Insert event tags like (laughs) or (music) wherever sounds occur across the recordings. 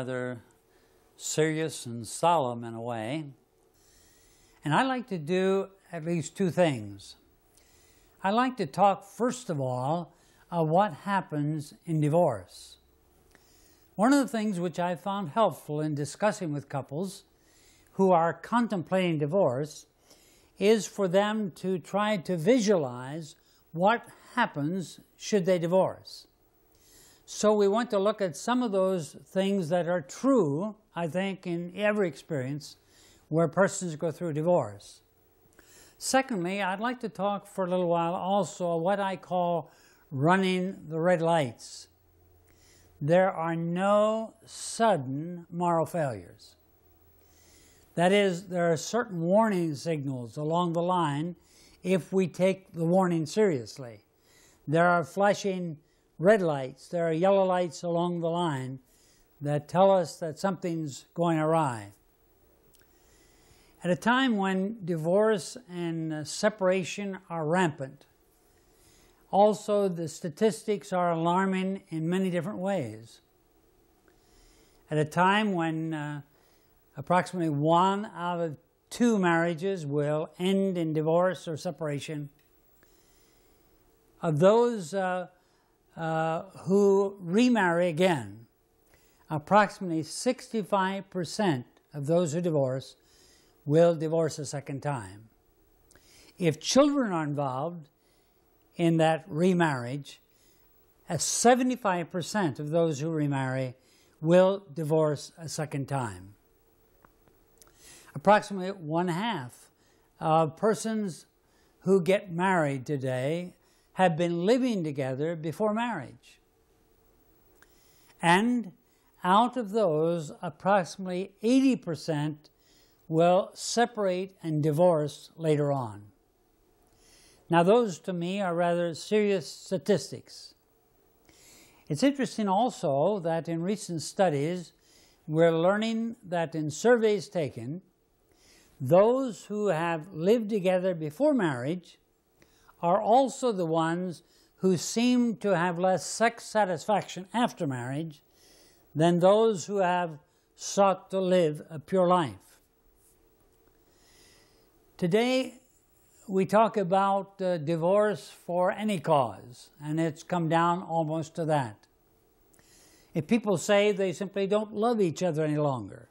rather serious and solemn in a way. And I like to do at least two things. I like to talk, first of all, of what happens in divorce. One of the things which I found helpful in discussing with couples who are contemplating divorce is for them to try to visualize what happens should they divorce. So we want to look at some of those things that are true, I think, in every experience where persons go through divorce. Secondly, I'd like to talk for a little while also what I call running the red lights. There are no sudden moral failures. That is, there are certain warning signals along the line if we take the warning seriously. There are flashing red lights, there are yellow lights along the line that tell us that something's going awry. At a time when divorce and uh, separation are rampant, also the statistics are alarming in many different ways. At a time when uh, approximately one out of two marriages will end in divorce or separation, of those uh, uh, who remarry again, approximately 65% of those who divorce will divorce a second time. If children are involved in that remarriage, 75% of those who remarry will divorce a second time. Approximately one half of persons who get married today have been living together before marriage. And out of those, approximately 80% will separate and divorce later on. Now, those to me are rather serious statistics. It's interesting also that in recent studies, we're learning that in surveys taken, those who have lived together before marriage are also the ones who seem to have less sex satisfaction after marriage than those who have sought to live a pure life. Today, we talk about uh, divorce for any cause, and it's come down almost to that. If people say they simply don't love each other any longer,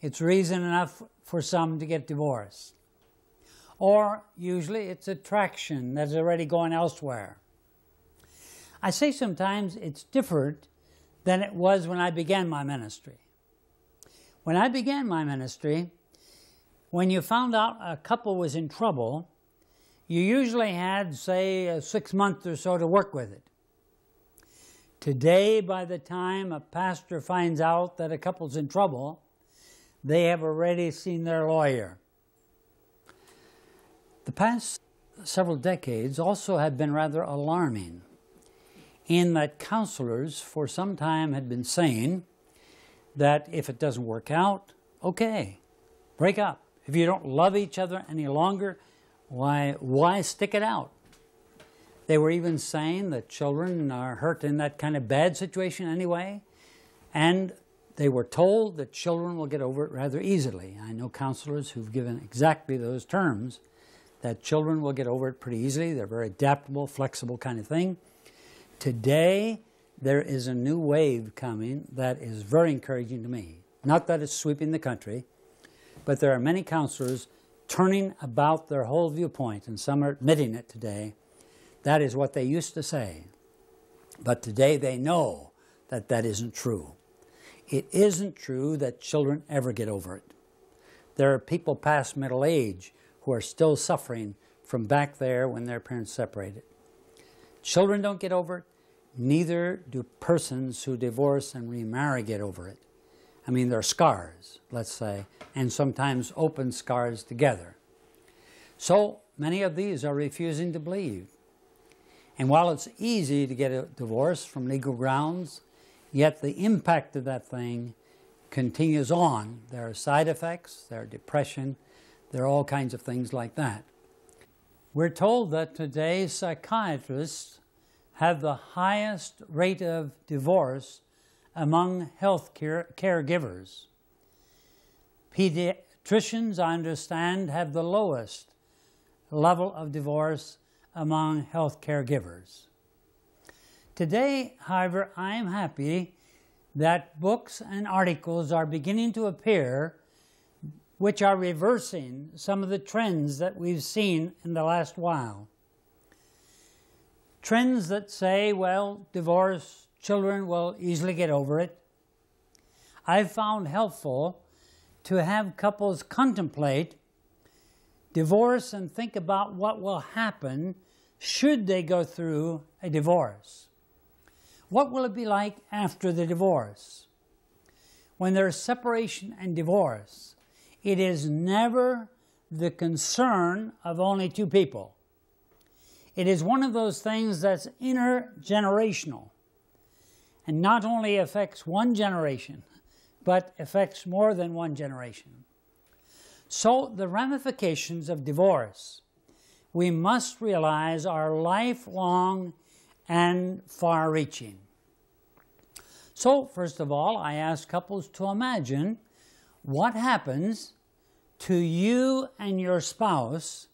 it's reason enough for some to get divorced or usually it's attraction that's already gone elsewhere. I say sometimes it's different than it was when I began my ministry. When I began my ministry, when you found out a couple was in trouble, you usually had, say, a six months or so to work with it. Today, by the time a pastor finds out that a couple's in trouble, they have already seen their lawyer. The past several decades also have been rather alarming in that counselors for some time had been saying that if it doesn't work out, okay, break up. If you don't love each other any longer, why, why stick it out? They were even saying that children are hurt in that kind of bad situation anyway, and they were told that children will get over it rather easily. I know counselors who've given exactly those terms that children will get over it pretty easily. They're very adaptable, flexible kind of thing. Today, there is a new wave coming that is very encouraging to me. Not that it's sweeping the country, but there are many counselors turning about their whole viewpoint, and some are admitting it today. That is what they used to say. But today they know that that isn't true. It isn't true that children ever get over it. There are people past middle age who are still suffering from back there when their parents separated. Children don't get over it, neither do persons who divorce and remarry get over it. I mean, there are scars, let's say, and sometimes open scars together. So many of these are refusing to believe. And while it's easy to get a divorce from legal grounds, yet the impact of that thing continues on. There are side effects, there are depression, there are all kinds of things like that. We're told that today psychiatrists have the highest rate of divorce among health care caregivers. Pediatricians, I understand, have the lowest level of divorce among health caregivers. Today, however, I am happy that books and articles are beginning to appear which are reversing some of the trends that we've seen in the last while. Trends that say, well, divorce, children will easily get over it. I've found helpful to have couples contemplate divorce and think about what will happen should they go through a divorce. What will it be like after the divorce? When there's separation and divorce, it is never the concern of only two people. It is one of those things that's intergenerational and not only affects one generation, but affects more than one generation. So, the ramifications of divorce, we must realize, are lifelong and far reaching. So, first of all, I ask couples to imagine what happens to you and your spouse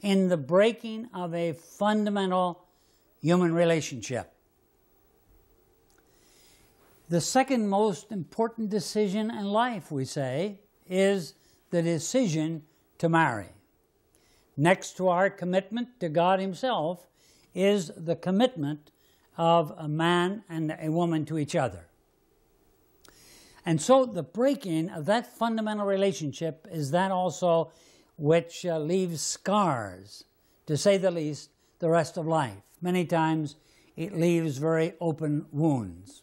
in the breaking of a fundamental human relationship. The second most important decision in life, we say, is the decision to marry. Next to our commitment to God Himself is the commitment of a man and a woman to each other. And so the breaking of that fundamental relationship is that also which uh, leaves scars, to say the least, the rest of life. Many times it leaves very open wounds.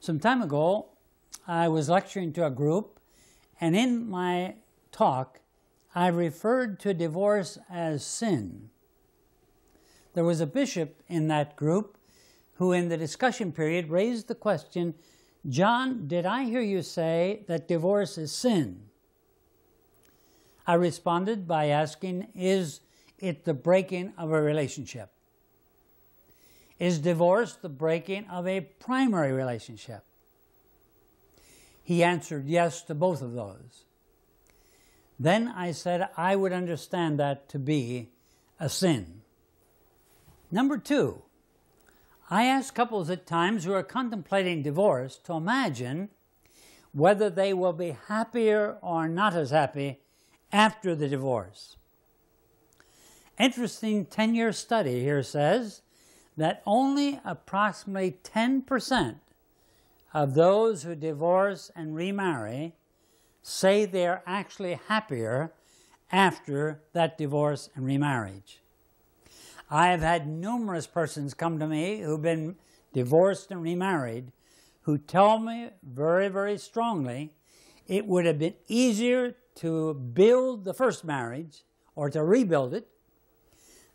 Some time ago, I was lecturing to a group, and in my talk, I referred to divorce as sin. There was a bishop in that group who, in the discussion period, raised the question John, did I hear you say that divorce is sin? I responded by asking, Is it the breaking of a relationship? Is divorce the breaking of a primary relationship? He answered yes to both of those. Then I said I would understand that to be a sin. Number two, I ask couples at times who are contemplating divorce to imagine whether they will be happier or not as happy after the divorce. Interesting 10 year study here says that only approximately 10% of those who divorce and remarry say they're actually happier after that divorce and remarriage. I have had numerous persons come to me who've been divorced and remarried who tell me very, very strongly it would have been easier to build the first marriage or to rebuild it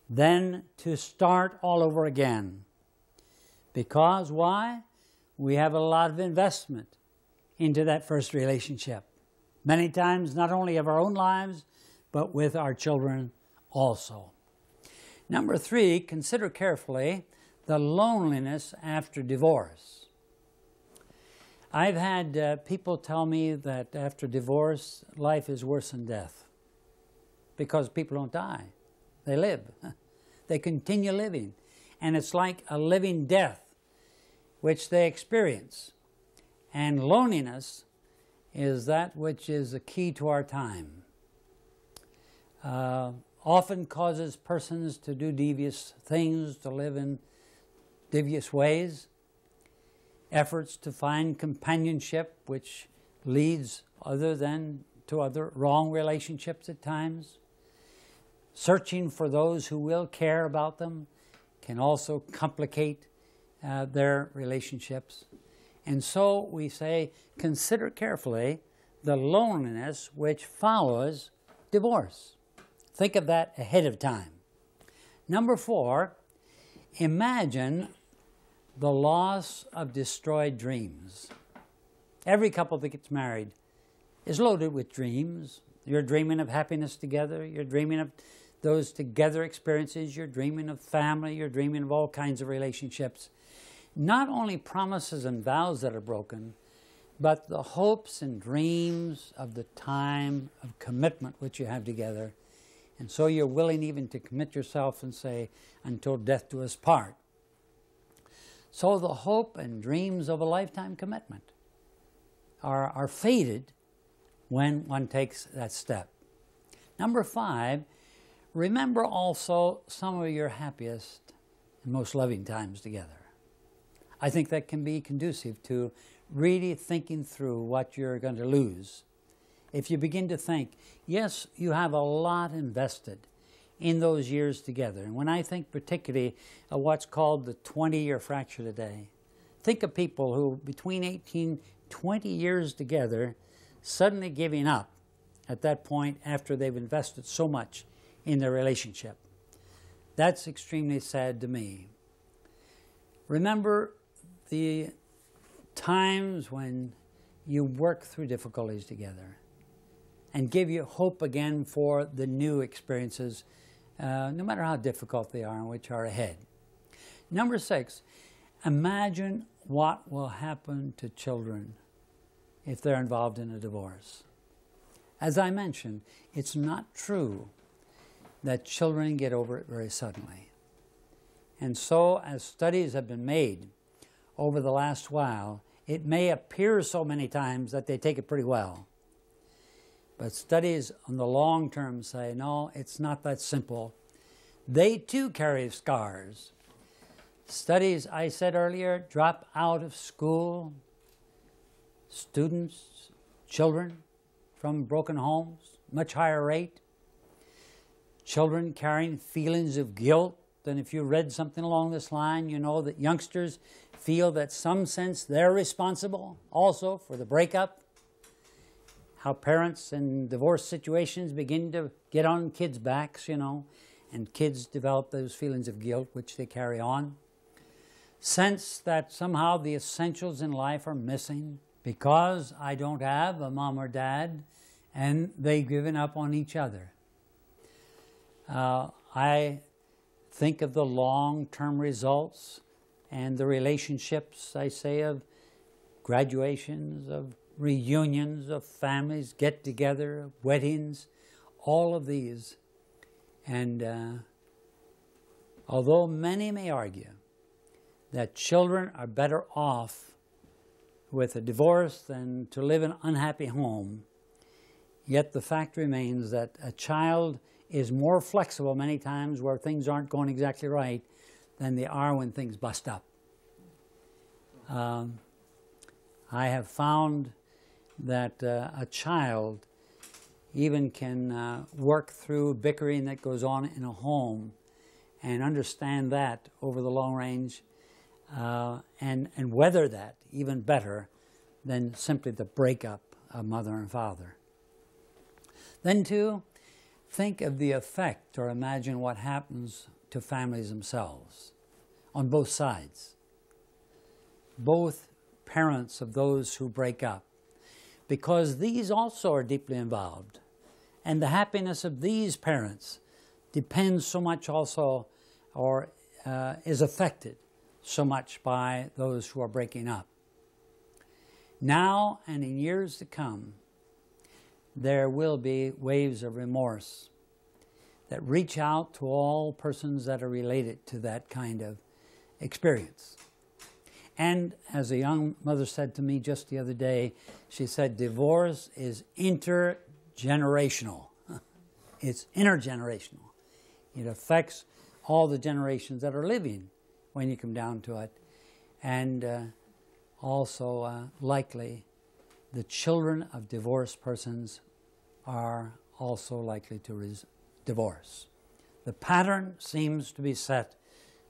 than to start all over again. Because why? We have a lot of investment into that first relationship. Many times, not only of our own lives, but with our children also. Number three, consider carefully the loneliness after divorce. I've had uh, people tell me that after divorce, life is worse than death because people don't die, they live. (laughs) they continue living. And it's like a living death which they experience. And loneliness is that which is the key to our time. Uh, often causes persons to do devious things, to live in devious ways, efforts to find companionship, which leads other than to other wrong relationships at times. Searching for those who will care about them can also complicate uh, their relationships. And so we say, consider carefully the loneliness which follows divorce. Think of that ahead of time. Number four, imagine the loss of destroyed dreams. Every couple that gets married is loaded with dreams. You're dreaming of happiness together, you're dreaming of those together experiences, you're dreaming of family, you're dreaming of all kinds of relationships. not only promises and vows that are broken, but the hopes and dreams of the time of commitment which you have together. And so you're willing even to commit yourself and say, until death do us part. So the hope and dreams of a lifetime commitment are, are faded when one takes that step. Number five, remember also some of your happiest and most loving times together. I think that can be conducive to really thinking through what you're going to lose. If you begin to think, yes, you have a lot invested in those years together. And when I think particularly of what's called the 20 year fracture today, think of people who, between 18, 20 years together, suddenly giving up at that point after they've invested so much in their relationship. That's extremely sad to me. Remember the times when you work through difficulties together and give you hope again for the new experiences, uh, no matter how difficult they are and which are ahead. Number six, imagine what will happen to children if they're involved in a divorce. As I mentioned, it's not true that children get over it very suddenly. And so, as studies have been made over the last while, it may appear so many times that they take it pretty well. But studies on the long term say, no, it's not that simple. They too carry scars. Studies, I said earlier, drop out of school, students, children from broken homes, much higher rate. Children carrying feelings of guilt. And if you read something along this line, you know that youngsters feel that some sense they're responsible also for the breakup. How parents in divorce situations begin to get on kids' backs, you know, and kids develop those feelings of guilt which they carry on. Sense that somehow the essentials in life are missing because I don't have a mom or dad, and they've given up on each other. Uh, I think of the long term results and the relationships, I say, of graduations, of reunions, of families, get together, weddings, all of these. And uh, although many may argue that children are better off with a divorce than to live in an unhappy home, yet the fact remains that a child is more flexible many times where things aren't going exactly right than they are when things bust up. Um, I have found that uh, a child even can uh, work through bickering that goes on in a home and understand that over the long range uh, and, and weather that even better than simply the breakup of mother and father. Then, too, think of the effect or imagine what happens to families themselves on both sides, both parents of those who break up, because these also are deeply involved. And the happiness of these parents depends so much also, or uh, is affected so much by those who are breaking up. Now and in years to come, there will be waves of remorse that reach out to all persons that are related to that kind of experience. And as a young mother said to me just the other day, she said, divorce is intergenerational. (laughs) It's intergenerational. It affects all the generations that are living when you come down to it. And uh, also, uh, likely, the children of divorced persons are also likely to divorce. The pattern seems to be set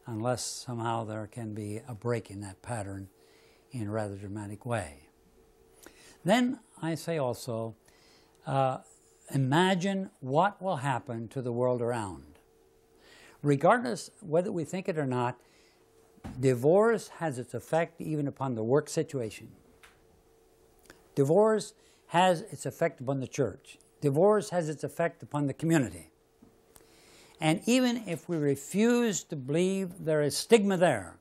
unless somehow there can be a break in that pattern in a rather dramatic way. Then I say also, uh, imagine what will happen to the world around. Regardless whether we think it or not, Divorce has its effect even upon the work situation. Divorce has its effect upon the church. Divorce has its effect upon the community. And even if we refuse to believe there is stigma there,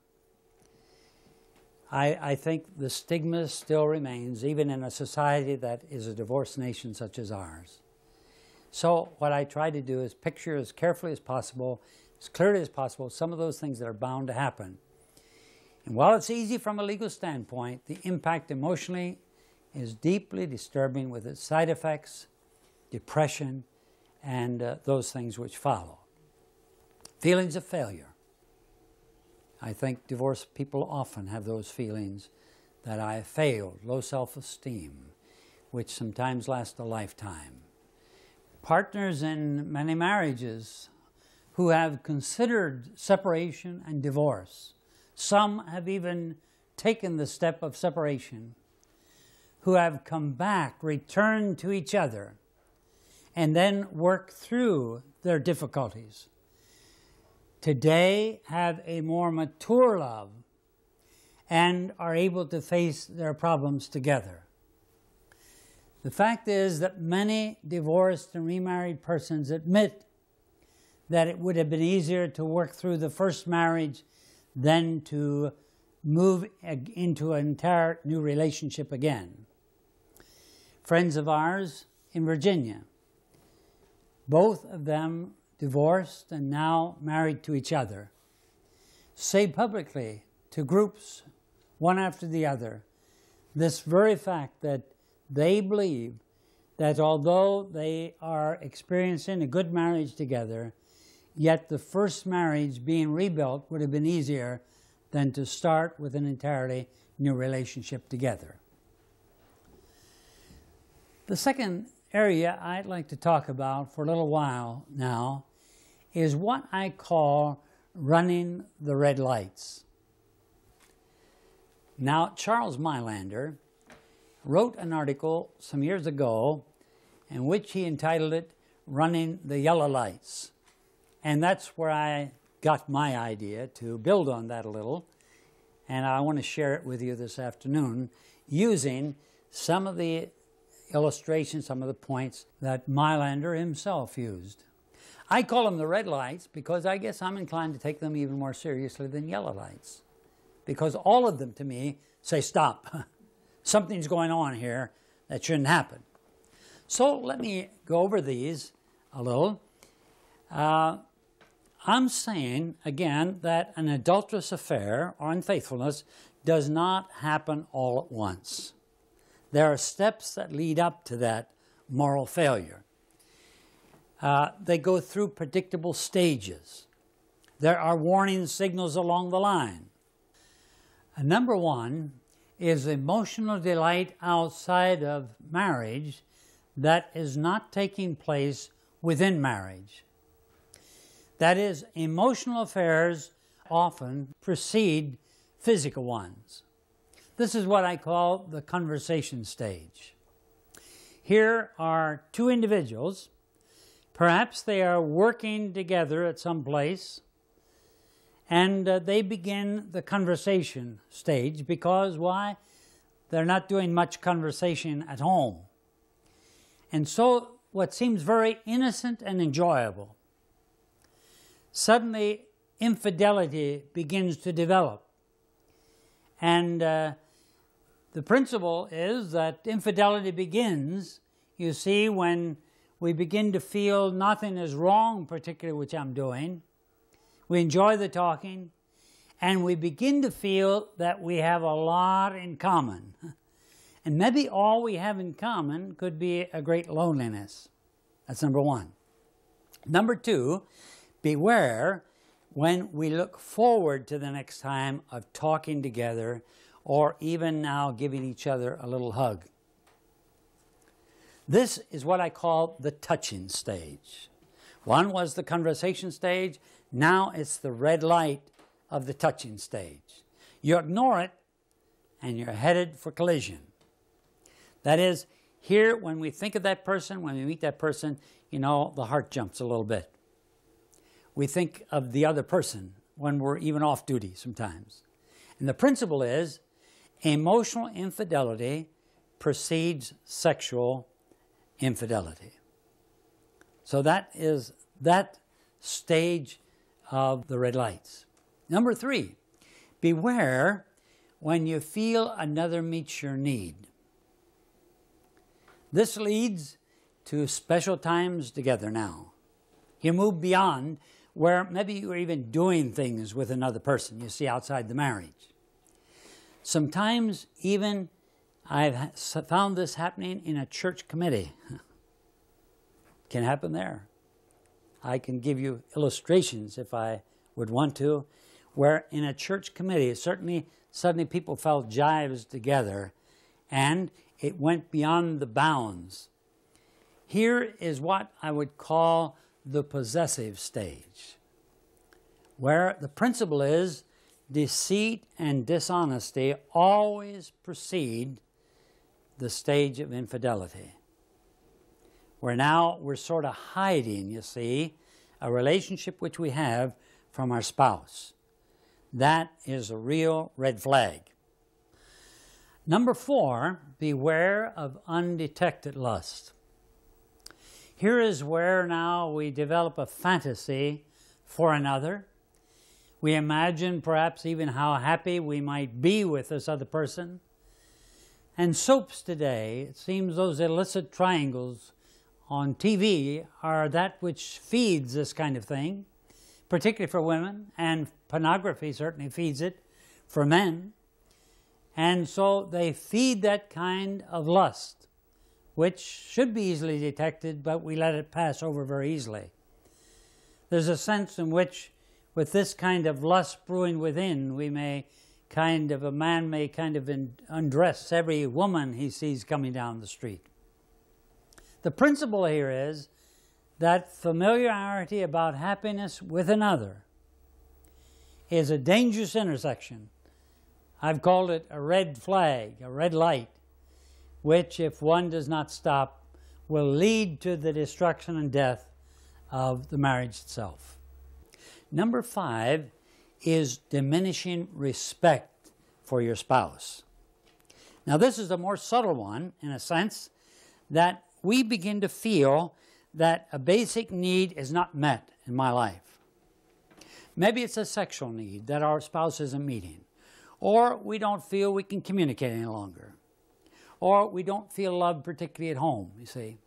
I, I think the stigma still remains, even in a society that is a divorced nation such as ours. So, what I try to do is picture as carefully as possible, as clearly as possible, some of those things that are bound to happen. And while it's easy from a legal standpoint, the impact emotionally is deeply disturbing with its side effects, depression, and uh, those things which follow. Feelings of failure. I think divorced people often have those feelings that I have failed, low self esteem, which sometimes last a lifetime. Partners in many marriages who have considered separation and divorce, some have even taken the step of separation, who have come back, returned to each other, and then worked through their difficulties today have a more mature love and are able to face their problems together. The fact is that many divorced and remarried persons admit that it would have been easier to work through the first marriage than to move into an entire new relationship again. Friends of ours in Virginia, both of them divorced and now married to each other, say publicly to groups, one after the other, this very fact that they believe that although they are experiencing a good marriage together, yet the first marriage being rebuilt would have been easier than to start with an entirely new relationship together. The second area I'd like to talk about for a little while now is what I call running the red lights. Now, Charles Mylander wrote an article some years ago in which he entitled it Running the Yellow Lights. And that's where I got my idea to build on that a little. And I want to share it with you this afternoon using some of the illustrations, some of the points that Mylander himself used. I call them the red lights because I guess I'm inclined to take them even more seriously than yellow lights. Because all of them to me say, stop. (laughs) Something's going on here that shouldn't happen. So let me go over these a little. Uh, I'm saying, again, that an adulterous affair or unfaithfulness does not happen all at once. There are steps that lead up to that moral failure. Uh, they go through predictable stages. There are warning signals along the line. Uh, number one is emotional delight outside of marriage that is not taking place within marriage. That is, emotional affairs often precede physical ones. This is what I call the conversation stage. Here are two individuals Perhaps they are working together at some place and uh, they begin the conversation stage because why? They're not doing much conversation at home. And so, what seems very innocent and enjoyable, suddenly infidelity begins to develop. And uh, the principle is that infidelity begins, you see, when we begin to feel nothing is wrong, particularly which I'm doing. We enjoy the talking, and we begin to feel that we have a lot in common. (laughs) And maybe all we have in common could be a great loneliness. That's number one. Number two, beware when we look forward to the next time of talking together or even now giving each other a little hug. This is what I call the touching stage. One was the conversation stage, now it's the red light of the touching stage. You ignore it, and you're headed for collision. That is, here, when we think of that person, when we meet that person, you know, the heart jumps a little bit. We think of the other person when we're even off duty sometimes. And the principle is emotional infidelity precedes sexual infidelity. So that is that stage of the red lights. Number three, beware when you feel another meets your need. This leads to special times together now. You move beyond where maybe you're even doing things with another person you see outside the marriage. Sometimes even I've found this happening in a church committee. (laughs) can happen there. I can give you illustrations if I would want to, where in a church committee, certainly suddenly people felt jives together and it went beyond the bounds. Here is what I would call the possessive stage, where the principle is deceit and dishonesty always precede the stage of infidelity. Where now we're sort of hiding, you see, a relationship which we have from our spouse. That is a real red flag. Number four, beware of undetected lust. Here is where now we develop a fantasy for another. We imagine perhaps even how happy we might be with this other person. And soaps today, it seems those illicit triangles on TV are that which feeds this kind of thing, particularly for women, and pornography certainly feeds it for men. And so they feed that kind of lust, which should be easily detected, but we let it pass over very easily. There's a sense in which, with this kind of lust brewing within, we may kind of, a man may kind of undress every woman he sees coming down the street. The principle here is that familiarity about happiness with another is a dangerous intersection I've called it a red flag, a red light, which, if one does not stop, will lead to the destruction and death of the marriage itself. Number five is diminishing respect for your spouse. Now, this is a more subtle one in a sense that we begin to feel that a basic need is not met in my life. Maybe it's a sexual need that our spouse isn't meeting or we don't feel we can communicate any longer, or we don't feel loved particularly at home, you see.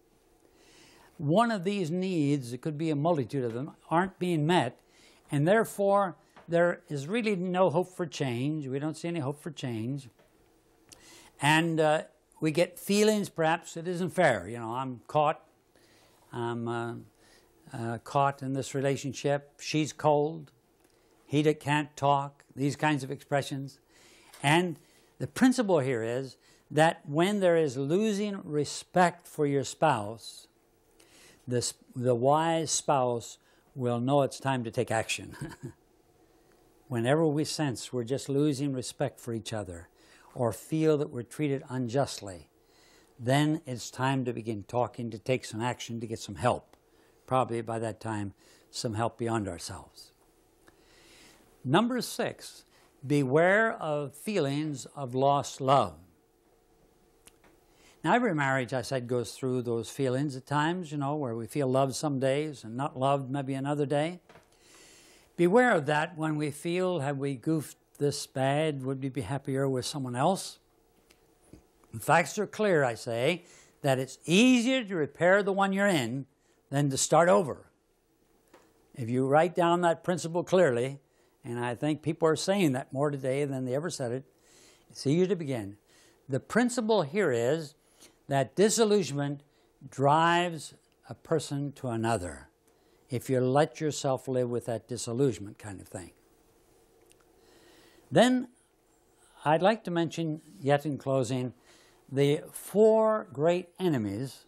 One of these needs, it could be a multitude of them, aren't being met, and therefore there is really no hope for change. We don't see any hope for change. And uh, we get feelings, perhaps it isn't fair. You know, I'm caught. I'm uh, uh, caught in this relationship. She's cold. He that can't talk these kinds of expressions. And the principle here is that when there is losing respect for your spouse, this, the wise spouse will know it's time to take action. (laughs) Whenever we sense we're just losing respect for each other or feel that we're treated unjustly, then it's time to begin talking, to take some action, to get some help. Probably by that time, some help beyond ourselves. Number six, beware of feelings of lost love. Now, every marriage, I said, goes through those feelings at times, you know, where we feel loved some days and not loved maybe another day. Beware of that when we feel, have we goofed this bad? Would we be happier with someone else? The facts are clear, I say, that it's easier to repair the one you're in than to start over. If you write down that principle clearly, and I think people are saying that more today than they ever said it. It's easier to begin. The principle here is that disillusionment drives a person to another if you let yourself live with that disillusionment kind of thing. Then I'd like to mention, yet in closing, the four great enemies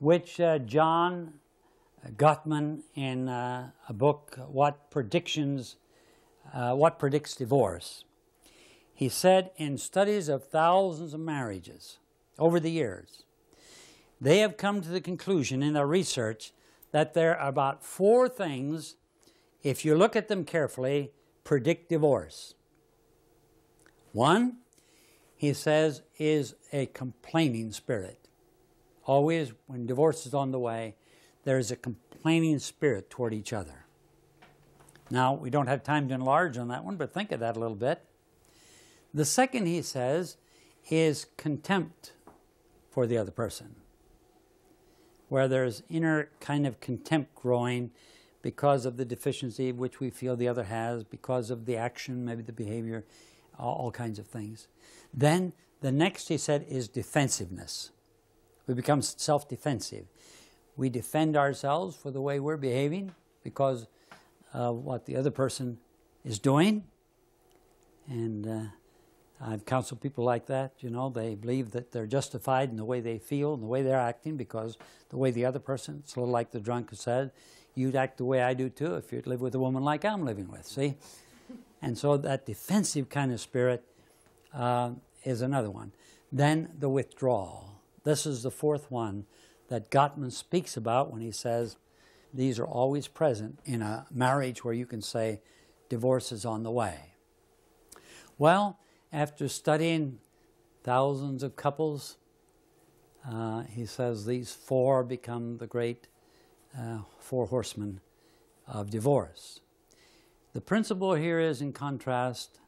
which uh, John Gottman in uh, a book, What Predictions, uh, What Predicts Divorce. He said in studies of thousands of marriages over the years, they have come to the conclusion in their research that there are about four things, if you look at them carefully, predict divorce. One, he says, is a complaining spirit. Always, when divorce is on the way, there is a complaining spirit toward each other. Now, we don't have time to enlarge on that one, but think of that a little bit. The second, he says, is contempt for the other person, where there's inner kind of contempt growing because of the deficiency which we feel the other has, because of the action, maybe the behavior, all, all kinds of things. Then the next, he said, is defensiveness. We become self defensive. We defend ourselves for the way we're behaving because of what the other person is doing. And uh, I've counseled people like that, you know, they believe that they're justified in the way they feel and the way they're acting because the way the other person, it's a little like the drunk said, you'd act the way I do too if you'd live with a woman like I'm living with, see? And so that defensive kind of spirit uh, is another one. Then the withdrawal. This is the fourth one that Gottman speaks about when he says these are always present in a marriage where you can say divorce is on the way. Well, after studying thousands of couples, uh, he says these four become the great uh, four horsemen of divorce. The principle here is, in contrast,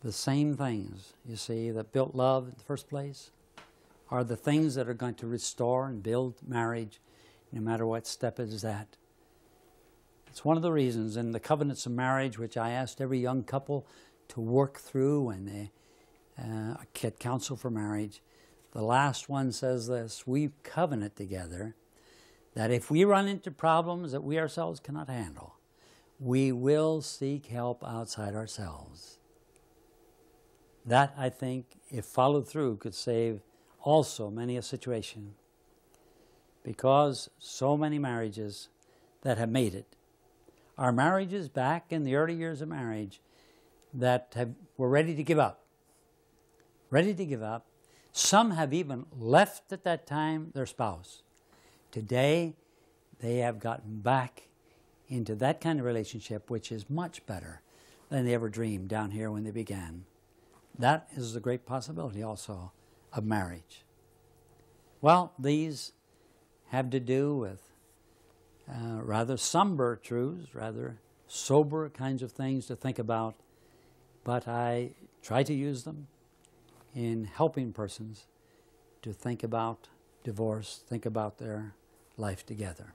the same things, you see, that built love in the first place are the things that are going to restore and build marriage, no matter what step it is at. It's one of the reasons in the covenants of marriage, which I asked every young couple to work through when they uh, get counsel for marriage. The last one says this We covenant together that if we run into problems that we ourselves cannot handle, we will seek help outside ourselves. That, I think, if followed through, could save also many a situation because so many marriages that have made it are marriages back in the early years of marriage that have, were ready to give up. Ready to give up. Some have even left at that time their spouse. Today, they have gotten back into that kind of relationship, which is much better than they ever dreamed down here when they began. That is the great possibility also of marriage. Well, these have to do with uh, rather somber truths, rather sober kinds of things to think about but I try to use them in helping persons to think about divorce, think about their life together.